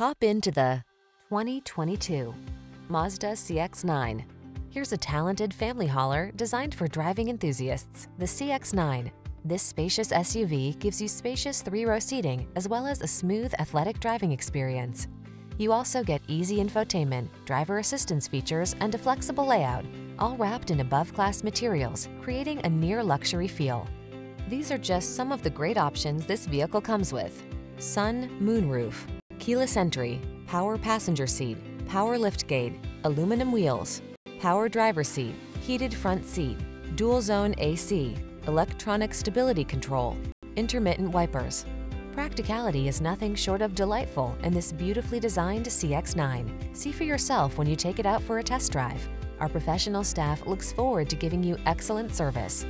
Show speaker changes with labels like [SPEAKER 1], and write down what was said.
[SPEAKER 1] Hop into the 2022 Mazda CX-9. Here's a talented family hauler designed for driving enthusiasts, the CX-9. This spacious SUV gives you spacious three-row seating as well as a smooth, athletic driving experience. You also get easy infotainment, driver assistance features, and a flexible layout, all wrapped in above-class materials, creating a near-luxury feel. These are just some of the great options this vehicle comes with. Sun moonroof, keyless entry, power passenger seat, power liftgate, aluminum wheels, power driver seat, heated front seat, dual zone AC, electronic stability control, intermittent wipers. Practicality is nothing short of delightful in this beautifully designed CX-9. See for yourself when you take it out for a test drive. Our professional staff looks forward to giving you excellent service.